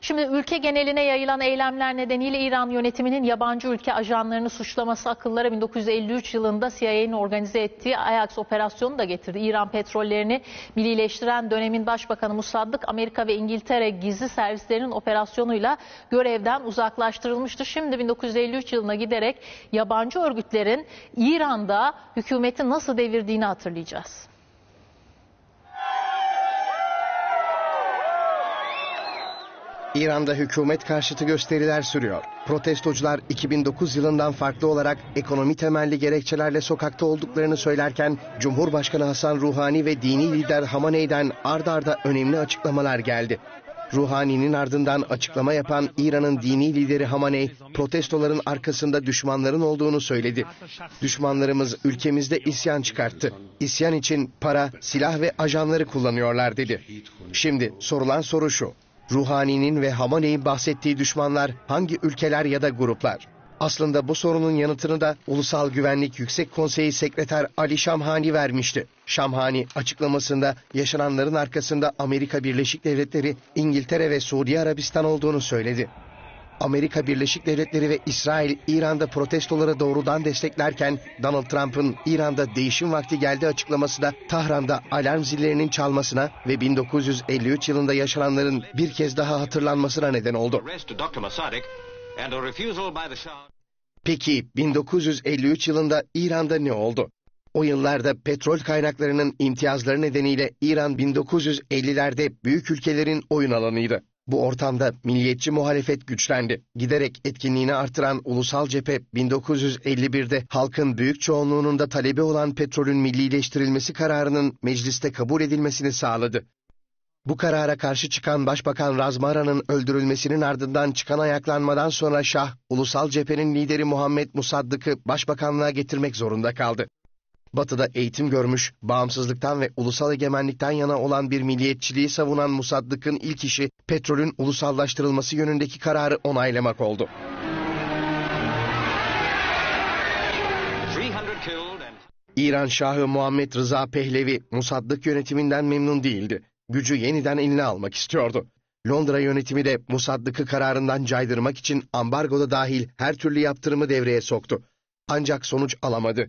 Şimdi ülke geneline yayılan eylemler nedeniyle İran yönetiminin yabancı ülke ajanlarını suçlaması akıllara 1953 yılında CIA'nin organize ettiği Ajax operasyonu da getirdi. İran petrollerini millileştiren dönemin başbakanı Musaddık Amerika ve İngiltere gizli servislerinin operasyonuyla görevden uzaklaştırılmıştı. Şimdi 1953 yılına giderek yabancı örgütlerin İran'da hükümeti nasıl devirdiğini hatırlayacağız. İran'da hükümet karşıtı gösteriler sürüyor. Protestocular 2009 yılından farklı olarak ekonomi temelli gerekçelerle sokakta olduklarını söylerken Cumhurbaşkanı Hasan Ruhani ve dini lider Hamaney'den ard arda önemli açıklamalar geldi. Ruhani'nin ardından açıklama yapan İran'ın dini lideri Hamaney, protestoların arkasında düşmanların olduğunu söyledi. Düşmanlarımız ülkemizde isyan çıkarttı. İsyan için para, silah ve ajanları kullanıyorlar dedi. Şimdi sorulan soru şu. Ruhani'nin ve Hamaney'in bahsettiği düşmanlar hangi ülkeler ya da gruplar? Aslında bu sorunun yanıtını da Ulusal Güvenlik Yüksek Konseyi Sekreter Ali Şamhani vermişti. Şamhani açıklamasında yaşananların arkasında Amerika Birleşik Devletleri, İngiltere ve Suudi Arabistan olduğunu söyledi. Amerika Birleşik Devletleri ve İsrail İran'da protestoları doğrudan desteklerken Donald Trump'ın İran'da değişim vakti geldi açıklaması da Tahran'da alarm zillerinin çalmasına ve 1953 yılında yaşananların bir kez daha hatırlanmasına neden oldu. Peki 1953 yılında İran'da ne oldu? O yıllarda petrol kaynaklarının imtiyazları nedeniyle İran 1950'lerde büyük ülkelerin oyun alanıydı. Bu ortamda milliyetçi muhalefet güçlendi. Giderek etkinliğini artıran ulusal cephe 1951'de halkın büyük çoğunluğunun da talebi olan petrolün millileştirilmesi kararının mecliste kabul edilmesini sağladı. Bu karara karşı çıkan Başbakan Razmara'nın öldürülmesinin ardından çıkan ayaklanmadan sonra Şah, ulusal cephenin lideri Muhammed Musaddık'ı başbakanlığa getirmek zorunda kaldı. Batı'da eğitim görmüş, bağımsızlıktan ve ulusal egemenlikten yana olan bir milliyetçiliği savunan Musaddık'ın ilk işi petrolün ulusallaştırılması yönündeki kararı onaylamak oldu. 300 killed and İran Şahı Muhammed Rıza Pehlevi, Musaddık yönetiminden memnun değildi. Gücü yeniden eline almak istiyordu. Londra yönetimi de Musaddık'ı kararından caydırmak için ambargoda dahil her türlü yaptırımı devreye soktu. Ancak sonuç alamadı.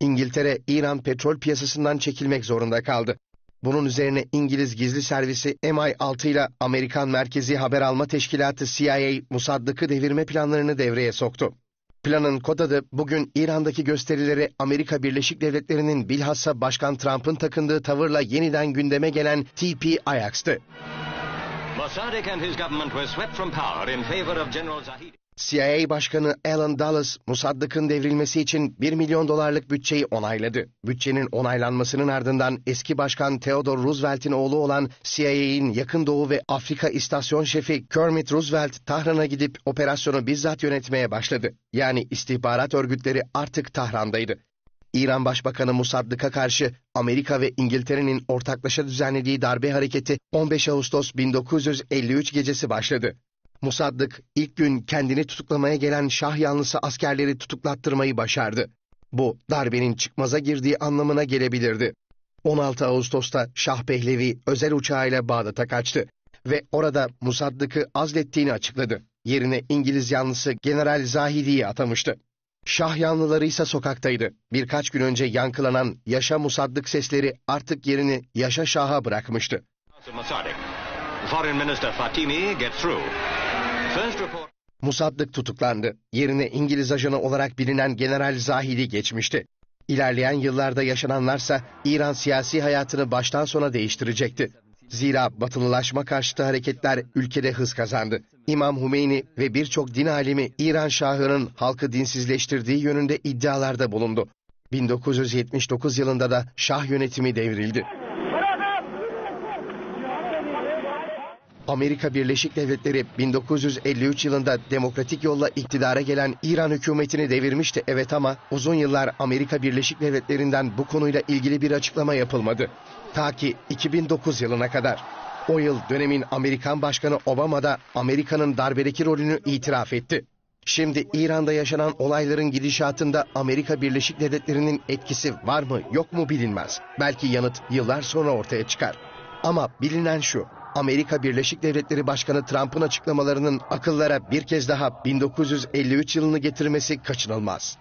İngiltere, İran petrol piyasasından çekilmek zorunda kaldı. Bunun üzerine İngiliz gizli servisi MI6 ile Amerikan Merkezi Haber Alma Teşkilatı CIA, Musaddık'ı devirme planlarını devreye soktu. Planın kod adı bugün İran'daki gösterileri Amerika Birleşik Devletleri'nin bilhassa Başkan Trump'ın takındığı tavırla yeniden gündeme gelen TP Ajax'tı. Mossadegh and his government were swept from power in favor of General Zahidi. CIA Başkanı Alan Dulles, Musaddık'ın devrilmesi için 1 milyon dolarlık bütçeyi onayladı. Bütçenin onaylanmasının ardından eski başkan Theodore Roosevelt'in oğlu olan CIA'in Yakın Doğu ve Afrika İstasyon Şefi Kermit Roosevelt, Tahran'a gidip operasyonu bizzat yönetmeye başladı. Yani istihbarat örgütleri artık Tahran'daydı. İran Başbakanı Musaddık'a karşı Amerika ve İngiltere'nin ortaklaşa düzenlediği darbe hareketi 15 Ağustos 1953 gecesi başladı. Musaddık ilk gün kendini tutuklamaya gelen Şah yanlısı askerleri tutuklattırmayı başardı. Bu darbenin çıkmaza girdiği anlamına gelebilirdi. 16 Ağustos'ta Şah Pehlevi özel uçağıyla Bağdat'a kaçtı ve orada Musaddık'ı azlettiğini açıkladı. Yerine İngiliz yanlısı General Zahidi'yi atamıştı. Şah yanlıları ise sokaktaydı. Birkaç gün önce yankılanan Yaşa Musaddık sesleri artık yerini Yaşa Şah'a bırakmıştı. Foreign Minister Fatimi gets through. First report. Musaddık tutuklandı. Yerine İngiliz ajanı olarak bilinen General Zahidi geçmişti. İlerleyen yıllarda yaşananlarsa İran siyasi hayatını baştan sona değiştirecekti. Zira batılılaşma karşıtı hareketler ülkede hız kazandı. İmam Hümeyni ve birçok din alimi İran Şahı'nın halkı dinsizleştirdiği yönünde iddialarda bulundu. 1979 yılında da Şah yönetimi devrildi. Amerika Birleşik Devletleri 1953 yılında demokratik yolla iktidara gelen İran hükümetini devirmişti evet ama uzun yıllar Amerika Birleşik Devletleri'nden bu konuyla ilgili bir açıklama yapılmadı. Ta ki 2009 yılına kadar. O yıl dönemin Amerikan Başkanı Obama da Amerika'nın darbedeki rolünü itiraf etti. Şimdi İran'da yaşanan olayların gidişatında Amerika Birleşik Devletleri'nin etkisi var mı yok mu bilinmez. Belki yanıt yıllar sonra ortaya çıkar. Ama bilinen şu, Amerika Birleşik Devletleri Başkanı Trump'ın açıklamalarının akıllara bir kez daha 1953 yılını getirmesi kaçınılmaz.